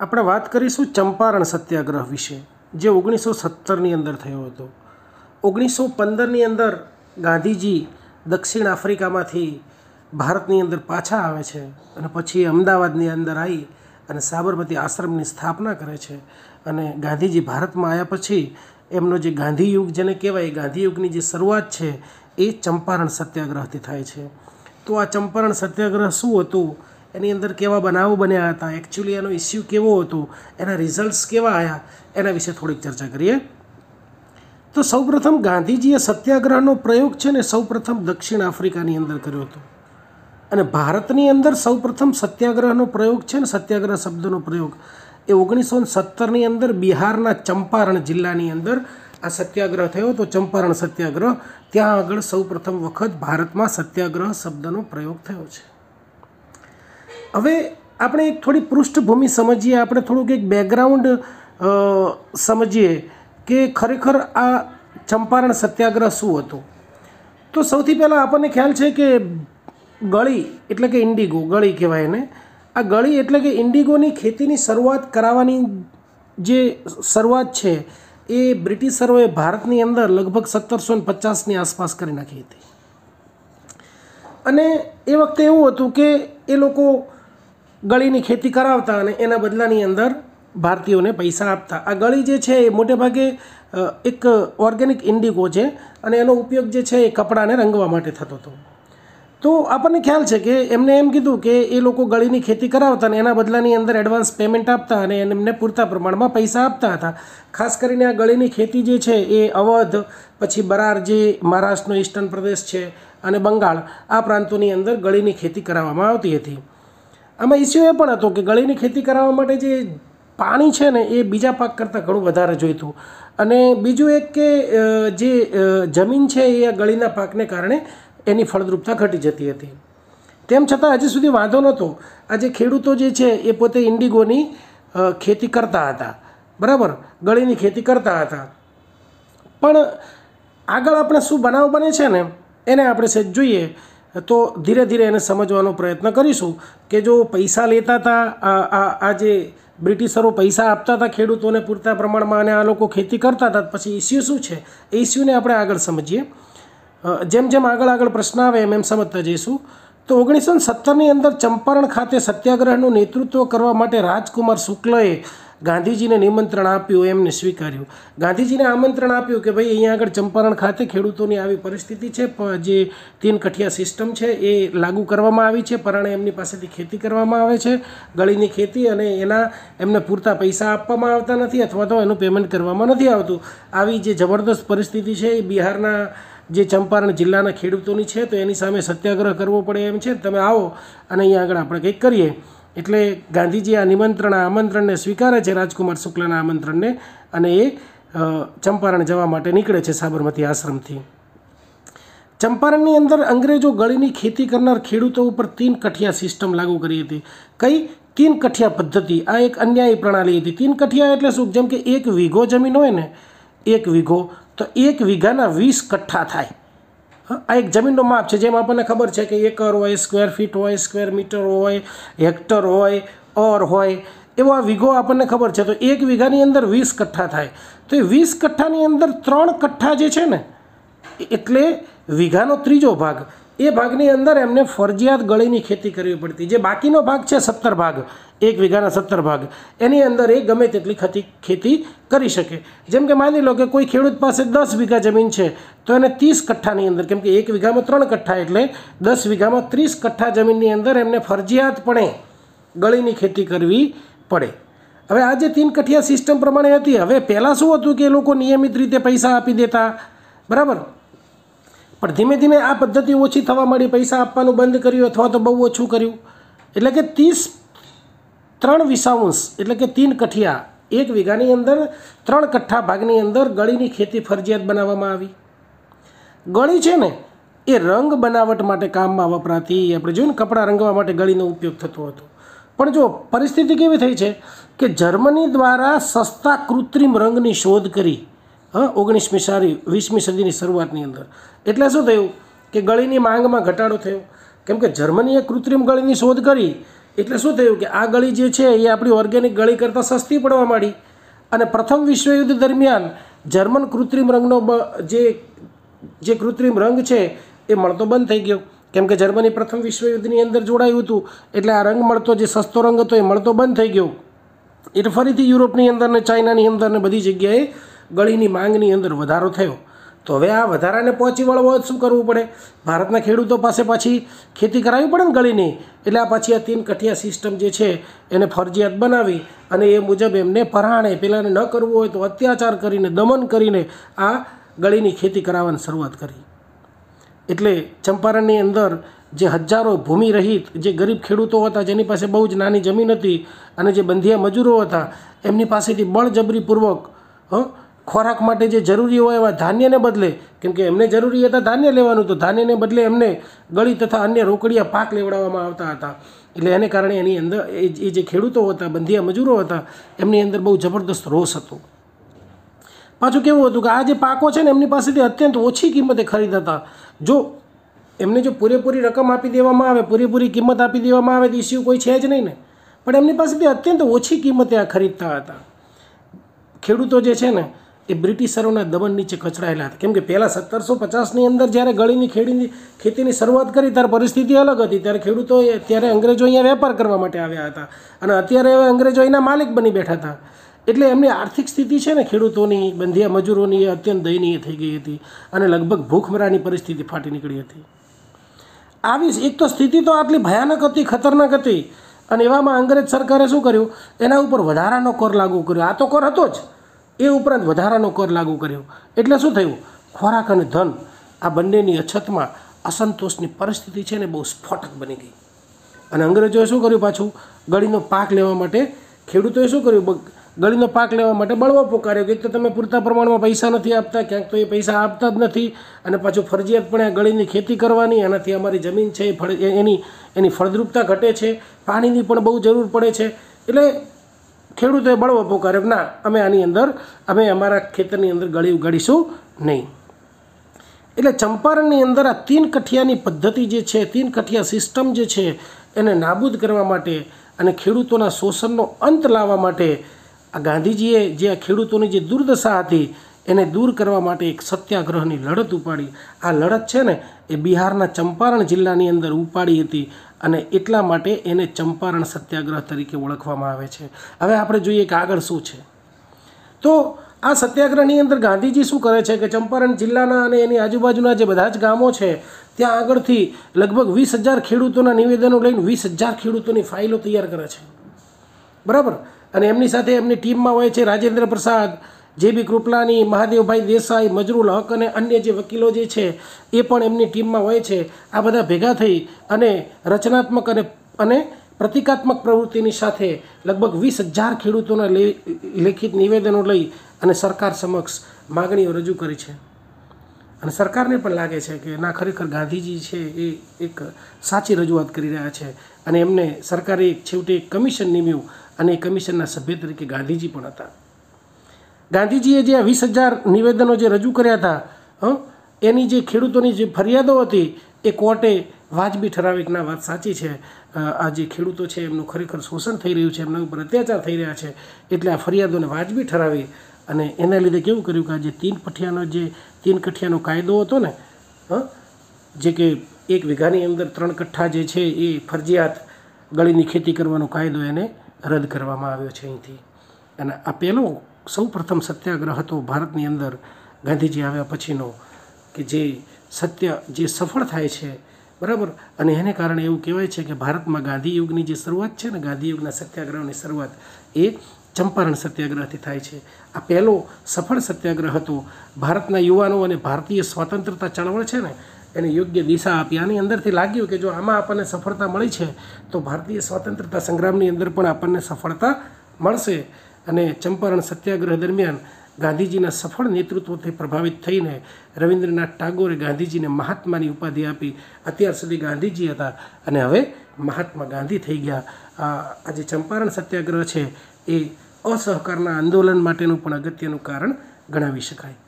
આપણે વાત કરીશું ચંપારણ સત્યાગ્રહ વિશે, જે ઓગણીસો સત્તરની અંદર થયો હતો. ઓગણીસો પંદરની અંદર ગાંધીજી દક્ષિણ આફ્રિકામાંથી ભારતની અંદર પાછા આવે છે અને પછી અમદાવાદની અંદર આવી અને સાબરમતી આશ્રમની સ્થાપના કરે છે અને ગાંધીજી ભારતમાં આવ્યા પછી એમનો જે ગાંધી યુગ જેને કહેવાય ગાંધી યુગની જે શરૂઆત છે, એ ચંપારણ સત્યાગ્રહથી થાય છે. તો આ ચંપારણ સત્યાગ્રહ શું હતું? એની અંદર કેવા બનાવો બન્યા હતા એકચ્યુઅલી એનો ઇસ્યુ કેવો હતો, એના રિઝલ્ટ્સ કેવા આવ્યા એના વિશે થોડીક ચર્ચા કરીએ. તો સૌપ્રથમ ગાંધીજીએ સત્યાગ્રહનો પ્રયોગ છે ને સૌપ્રથમ દક્ષિણ આફ્રિકાની અંદર કર્યો હતો. અને ભારતની અંદર સૌપ્રથમ સત્યાગ્રહનો પ્રયોગ છે ને સત્યાગ્રહ શબ્દનો પ્રયોગ, એ ઓગણીસો સત્તરની અંદર બિહારના ચંપારણ જિલ્લાની અંદર આ સત્યાગ્રહ થયો તો ચંપારણ સત્યાગ્રહ. ત્યાં આગળ સૌપ્રથમ વખત ભારતમાં સત્યાગ્રહ શબ્દનો પ્રયોગ થયો છે. હવે આપણે એક થોડી પૃષ્ઠભૂમિ સમજીએ, આપણે થોડુંક એક બેકગ્રાઉન્ડ સમજીએ કે ખરેખર આ ચંપારણ સત્યાગ્રહ શું હતો. તો સૌથી પહેલાં આપણને ખ્યાલ છે કે ગળી એટલે કે ઇન્ડિગો, ગળી કહેવાય એને. આ ગળી એટલે કે ઇન્ડિગોની ખેતીની શરૂઆત કરાવવાની જે શરૂઆત છે, એ બ્રિટિશરોએ ભારતની અંદર લગભગ સત્તરસો ને પચાસની આસપાસ કરી નાખી હતી. અને એ વખતે એવું હતું કે એ લોકો ગળીની ખેતી કરાવતા અને એના બદલાની અંદર ભારતીયોને પૈસા આપતા. આ ગળી જે છે એ મોટે ભાગે એક ઓર્ગેનિક ઇન્ડિગો છે અને એનો ઉપયોગ જે છે એ કપડાને રંગવા માટે થતો હતો. તો આપણને ખ્યાલ છે કે એમને એમ કીધું કે એ લોકો ગળીની ખેતી કરાવતા અને એના બદલાની અંદર એડવાન્સ પેમેન્ટ આપતા અને એમને પૂરતા પ્રમાણમાં પૈસા આપતા હતા. ખાસ કરીને આ ગળીની ખેતી જે છે એ અવધ, પછી બરાર જે મહારાષ્ટ્રનો ઈસ્ટર્ન પ્રદેશ છે અને બંગાળ, આ પ્રાંતોની અંદર ગળીની ખેતી કરાવવામાં આવતી હતી. આમાં ઇસ્યુ એ પણ હતો કે ગળીની ખેતી કરાવવા માટે જે પાણી છે ને એ બીજા પાક કરતાં ઘણું વધારે જોઈતું. અને બીજું એક કે જે જમીન છે એ આ ગળીના પાકને કારણે એની ફળદ્રુપતા ઘટી જતી હતી. તેમ છતાં હજી સુધી વાંધો નહોતો. આજે ખેડૂતો જે છે એ પોતે ઇન્ડિગોની ખેતી કરતા હતા. બરાબર? ગળીની ખેતી કરતા હતા. પણ આગળ આપણે શું બનાવ બને છે ને, એને આપણે સહેજ જોઈએ. તો ધીરે ધીરે એને સમજવાનો પ્રયત્ન કરીશું કે જો પૈસા લેતા હતા, આ જે બ્રિટિશરો પૈસા આપતા હતા ખેડૂતોને પૂરતા પ્રમાણમાં અને આ લોકો ખેતી કરતા હતા, પછી ઇસ્યુ શું છે? એ ઇસ્યુને આપણે આગળ સમજીએ. જેમ જેમ આગળ આગળ પ્રશ્ન આવે એમ એમ સમજતા જઈશું. તો ઓગણીસો સત્તરની અંદર ચંપારણ ખાતે સત્યાગ્રહનું નેતૃત્વ કરવા માટે રાજકુમાર શુક્લએ ગાંધીજીને નિમંત્રણ આપ્યું, એમને સ્વીકાર્યું. ગાંધીજીને આમંત્રણ આપ્યું કે ભાઈ અહીંયા આગળ ચંપારણ ખાતે ખેડૂતોની આવી પરિસ્થિતિ છે જે તીન કઠિયા સિસ્ટમ છે, એ લાગુ કરવામાં આવી છે, પરાણે એમની પાસેથી ખેતી કરવામાં આવે છે, ગળીની ખેતી અને એના એમને પૂરતા પૈસા આપવામાં આવતા નથી અથવા તો એનું પેમેન્ટ કરવામાં નથી આવતું. આવી જે જબરદસ્ત પરિસ્થિતિ છે, એ બિહારના જે ચંપારણ જિલ્લાના ખેડૂતોની છે, તો એની સામે સત્યાગ્રહ કરવો પડે એમ છે. તમે આવો અને અહીંયા આગળ આપણે કંઈક કરીએ. એટલે ગાંધીજી આ નિમંત્રણ આમંત્રણને સ્વીકારે છે રાજકુમાર શુક્લના આમંત્રણને અને એ ચંપારણ જવા માટે નીકળે છે સાબરમતી આશ્રમથી. ચંપારણની અંદર અંગ્રેજો ગળીની ખેતી કરનાર ખેડૂતો ઉપર તીન કઠિયા સિસ્ટમ લાગુ કરી હતી. કઈ? તીન કઠિયા પદ્ધતિ. આ એક અન્યાયી પ્રણાલી હતી. તીન કઠિયા એટલે શું? જેમ કે એક વીઘો જમીન હોય ને, એક વીઘો, તો એક વીઘાના વીસ કઠ્ઠા થાય. આ એક જમીનનો માપ છે, જેમ આપણને ખબર છે કે એકર હોય સ્ક્વેર ફીટ હોય સ્ક્વેર મીટર હોય હેક્ટર હોય ઓર હોય, એવો આ વીઘો આપણને ખબર છે. તો એક વીઘાની અંદર વીસ કઠ્ઠા થાય. તો એ વીસ કઠ્ઠાની અંદર ત્રણ કઠ્ઠા જે છે ને એટલે વીઘાનો ત્રીજો ભાગ. એ ભાગની અંદર એમને ફરજિયાત ગળીની ખેતી કરવી પડતી. જે બાકીનો ભાગ છે સત્તર ભાગ, એક વીઘાના સત્તર ભાગ. એની અંદર એ ગમે તેટલી ખતી ખેતી કરી શકે. જેમ કે માની લો કે કોઈ ખેડૂત પાસે દસ વીઘા જમીન છે, તો એને ત્રીસ કઠ્ઠાની અંદર, કેમ કે એક વીઘામાં ત્રણ કઠ્ઠા એટલે દસ વીઘામાં ત્રીસ કઠ્ઠા જમીનની અંદર એમને ફરજિયાતપણે ગળીની ખેતી કરવી પડે. હવે આ જે તીન કઠિયા સિસ્ટમ પ્રમાણે હતી, હવે પહેલાં શું હતું કે એ લોકો નિયમિત રીતે પૈસા આપી દેતા. બરાબર? પણ ધીમે ધીમે આ પદ્ધતિ ઓછી થવા માંડી, પૈસા આપવાનું બંધ કર્યું અથવા તો બહુ ઓછું કર્યું. એટલે કે ત્રીસ, ત્રણ વિસાઉન્સ એટલે કે તીન કઠિયા, એક વીઘાની અંદર, ત્રણ કઠ્ઠા ભાગની અંદર ગળીની ખેતી ફરજિયાત બનાવવામાં આવી. ગળી છે ને, એ રંગ બનાવટ માટે કામમાં વપરાતી, આપણે જોયું ને કપડાં રંગવા માટે ગળીનો ઉપયોગ થતો હતો. પણ જો પરિસ્થિતિ કેવી થઈ છે કે જર્મની દ્વારા સસ્તા કૃત્રિમ રંગની શોધ કરી હા, ઓગણીસમી સારી, વીસમી સદીની શરૂઆતની અંદર. એટલે શું થયું કે ગળીની માંગમાં ઘટાડો થયો? કેમ કે જર્મનીએ કૃત્રિમ ગળીની શોધ કરી. એટલે શું થયું કે આ ગળી જે છે એ આપણી ઓર્ગેનિક ગળી કરતાં સસ્તી પડવા માંડી. અને પ્રથમ વિશ્વયુદ્ધ દરમિયાન જર્મન કૃત્રિમ રંગનો જે જે કૃત્રિમ રંગ છે એ મળતો બંધ થઈ ગયો. કેમ કે જર્મની પ્રથમ વિશ્વયુદ્ધની અંદર જોડાયું હતું. એટલે આ રંગ મળતો, જે સસ્તો રંગ હતો એ મળતો બંધ થઈ ગયો. એટલે ફરીથી યુરોપની અંદર ને ચાઇનાની અંદર ને બધી જગ્યાએ ગળીની માંગની અંદર વધારો થયો. તો હવે આ વધારાને પહોંચી વળવો શું કરવું પડે? ભારતના ખેડૂતો પાસે પાછી ખેતી કરાવવી પડે ને ગળીની? એટલે આ પાછી આ તીન કઠિયા સિસ્ટમ જે છે એને ફરજિયાત બનાવી અને એ મુજબ એમને પરાણે, પેલાને ન કરવું હોય તો અત્યાચાર કરીને, દમન કરીને આ ગળીની ખેતી કરાવવાની શરૂઆત કરી. એટલે ચંપારણની અંદર જે હજારો ભૂમિ રહિત જે ગરીબ ખેડૂતો હતા, જેની પાસે બહુ જ નાની જમીન હતી અને જે બંધિયા મજૂરો હતા, એમની પાસેથી બળજબરીપૂર્વક, હ ખોરાક માટે જે જરૂરી હોય એવા ધાન્યને બદલે, કેમ કે એમને જરૂરી હતા ધાન્ય લેવાનું, તો ધાન્યને બદલે એમને ગળી તથા અન્ય રોકડિયા પાક લેવડાવવામાં આવતા હતા. એટલે એને કારણે એની અંદર એ જે ખેડૂતો હતા, બંધિયા મજૂરો હતા, એમની અંદર બહુ જબરદસ્ત રોષ હતો. પાછું કેવું હતું કે આ જે પાકો છે ને, એમની પાસેથી અત્યંત ઓછી કિંમતે ખરીદાતા. જો એમને જો પૂરેપૂરી રકમ આપી દેવામાં આવે, પૂરેપૂરી કિંમત આપી દેવામાં આવે, તો ઇસ્યુ કોઈ છે જ નહીં ને. પણ એમની પાસેથી અત્યંત ઓછી કિંમતે આ ખરીદતા હતા. ખેડૂતો જે છે ને એ બ્રિટિશરોના દમન નીચે કચડાયેલા હતા. કેમ કે પહેલાં સત્તરસો પચાસની અંદર જ્યારે ગળીની ખેડીની ખેતીની શરૂઆત કરી, ત્યારે પરિસ્થિતિ અલગ હતી. ત્યારે ખેડૂતો ત્યારે અંગ્રેજો અહીંયા વેપાર કરવા માટે આવ્યા હતા અને અત્યારે હવે અંગ્રેજો એના માલિક બની બેઠા હતા. એટલે એમની આર્થિક સ્થિતિ છે ને ખેડૂતોની, બંધિયા મજૂરોની એ અત્યંત દયનીય થઈ ગઈ હતી અને લગભગ ભૂખમરાની પરિસ્થિતિ ફાટી નીકળી હતી. આવી એક તો સ્થિતિ તો આટલી ભયાનક હતી, ખતરનાક હતી અને એવામાં અંગ્રેજ સરકારે શું કર્યું? એના ઉપર વધારાનો કર લાગુ કર્યો. આ તો કર હતો જ. એ ઉપરાંત વધારાનો કર લાગુ કર્યો. એટલે શું થયું? ખોરાક અને ધન આ બંનેની અછતમાં અસંતોષની પરિસ્થિતિ છે ને બહુ સ્ફોટક બની ગઈ. અને અંગ્રેજોએ શું કર્યું પાછું? ગળીનો પાક લેવા માટે ખેડૂતોએ શું કર્યું? ગળીનો પાક લેવા માટે બળવો પોકાર્યો. કે તો તમે પૂરતા પ્રમાણમાં પૈસા નથી આપતા, ક્યાંક તો એ પૈસા આપતા જ નથી. અને પાછું ફરજિયાતપણે આ ગળીની ખેતી કરવાની એનાથી અમારી જમીન છે, એ ફળ એની એની ફળદ્રુપતા ઘટે છે. પાણીની પણ બહુ જરૂર પડે છે. એટલે ખેડૂતોએ બળવો પોકાર્યો કે ના, અમે આની અંદર, અમે અમારા ખેતરની અંદર ગળી ઉગાડીશું નહીં. એટલે ચંપારણની અંદર આ તીન કઠિયાની પદ્ધતિ જે છે, તીન કઠિયા સિસ્ટમ જે છે, એને નાબૂદ કરવા માટે અને ખેડૂતોના શોષણનો અંત લાવવા માટે આ ગાંધીજીએ જે આ ખેડૂતોની જે દુર્દશા હતી, એને દૂર કરવા માટે એક સત્યાગ્રહની લડત ઉપાડી. આ લડત છે ને, એ બિહારના ચંપારણ જિલ્લાની અંદર ઉપાડી હતી. અને એટલા માટે એને ચંપારણ સત્યાગ્રહ તરીકે ઓળખવામાં આવે છે. હવે આપણે જોઈએ કે આગળ શું છે. તો આ સત્યાગ્રહની અંદર ગાંધીજી શું કરે છે કે ચંપારણ જિલ્લાના અને એની આજુબાજુના જે બધા જ ગામો છે, ત્યાં આગળથી લગભગ વીસ હજાર ખેડૂતોના નિવેદનો લઈને વીસ હજાર ખેડૂતોની ફાઇલો તૈયાર કરે છે. બરાબર? અને એમની સાથે એમની ટીમમાં હોય છે રાજેન્દ્ર પ્રસાદ જે બી કૃપલાની મહાદેવભાઈ દેસાઈ, મજરૂલ હક અને અન્ય જે વકીલો જે છે, એ પણ એમની ટીમમાં હોય છે. આ બધા ભેગા થઈ અને રચનાત્મક અને અને પ્રતિકાત્મક પ્રવૃત્તિની સાથે લગભગ વીસ હજાર ખેડૂતોના લેખિત નિવેદનો લઈ અને સરકાર સમક્ષ માગણીઓ રજૂ કરી છે. અને સરકારને પણ લાગે છે કે ના, ખરેખર ગાંધીજી છે એ એક સાચી રજૂઆત કરી રહ્યા છે. અને એમને સરકારે છેવટે એક કમિશન નિમ્યું અને એ કમિશનના સભ્ય તરીકે ગાંધીજી પણ હતા. ગાંધીજીએ જે વીસ હજાર નિવેદનો જે રજૂ કર્યા હતા, હં, એની જે ખેડૂતોની જે ફરિયાદો હતી, એ કોર્ટે વાજબી ઠરાવીકના વાત સાચી છે. આ જે ખેડૂતો છે, એમનું ખરેખર શોષણ થઈ રહ્યું છે, એમના ઉપર અત્યાચાર થઈ રહ્યા છે, એટલે આ ફરિયાદોને વાજબી ઠરાવી અને એના લીધે કેવું કર્યું કે આ જે તીન પઠિયાનો જે તીન કઠિયાનો કાયદો હતો ને, હં, જે કે એક વીઘાની અંદર ત્રણ કઠ્ઠા જે છે, એ ફરજિયાત ગળીની ખેતી કરવાનો કાયદો એને રદ કરવામાં આવ્યો છે અહીંથી. અને આ પહેલો સૌ પ્રથમ સત્યાગ્રહ હતો ભારતની અંદર ગાંધીજી આવ્યા પછીનો કે જે સત્ય જે સફળ થાય છે, બરાબર? અને એને કારણે એવું કહેવાય છે કે ભારતમાં ગાંધી યુગની જે શરૂઆત છે ને ગાંધી યુગના સત્યાગ્રહની શરૂઆત, એ ચંપારણ સત્યાગ્રહથી થાય છે. આ પહેલો સફળ સત્યાગ્રહ હતો. ભારતના યુવાનો અને ભારતીય સ્વતંત્રતા ચળવળ છે ને, એને યોગ્ય દિશા આપી. આની અંદરથી લાગ્યું કે જો આમાં આપણને સફળતા મળી છે, તો ભારતીય સ્વતંત્રતા સંગ્રામની અંદર પણ આપણને સફળતા મળશે. અને ચંપારણ સત્યાગ્રહ દરમિયાન ગાંધીજીના સફળ નેતૃત્વથી પ્રભાવિત થઈને રવિન્દ્રનાથ ટાગોરે ગાંધીજીને મહાત્માની ઉપાધિ આપી. અત્યાર સુધી ગાંધીજી હતા અને હવે મહાત્મા ગાંધી થઈ ગયા. આ જે ચંપારણ સત્યાગ્રહ છે એ અસહકારના આંદોલન માટેનું પણ અગત્યનું કારણ ગણાવી શકાય.